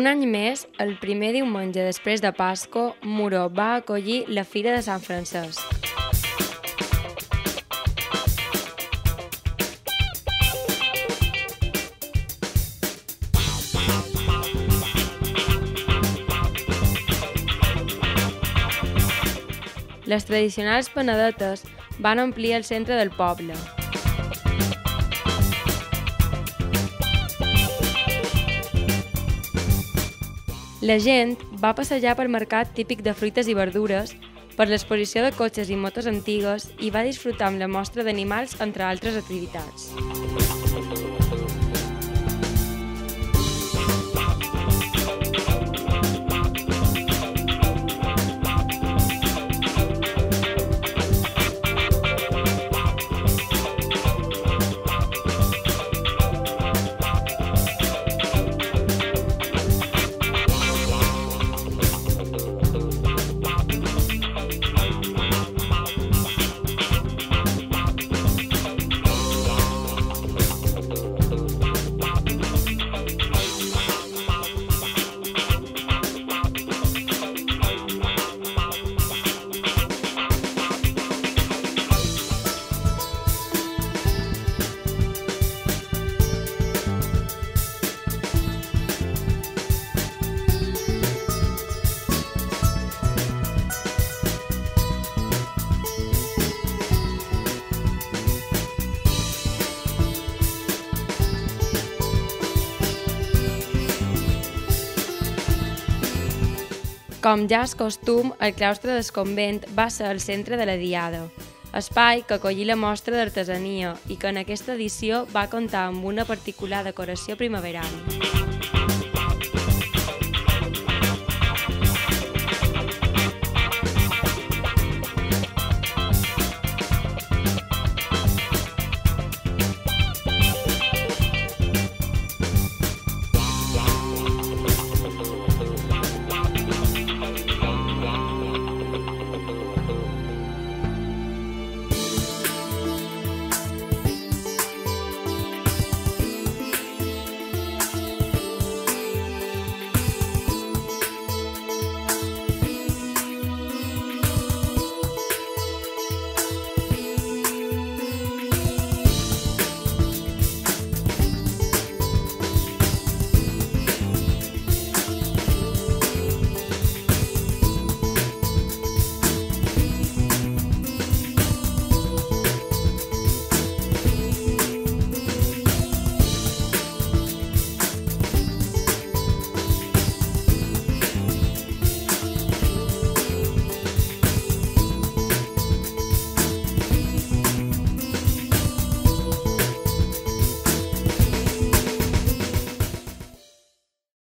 Un any més, el primer diumenge després de Pasco, Muro va acollir la Fira de Sant Francesc. Les tradicionals panadetes van omplir el centre del poble. La gent va passejar pel mercat típic de fruites i verdures, per l'exposició de cotxes i motos antigues i va disfrutar amb la mostra d'animals, entre altres activitats. Com ja és costum, el claustre del convent va ser el centre de la Diada, espai que acollí la mostra d'artesania i que en aquesta edició va comptar amb una particular decoració primaveral.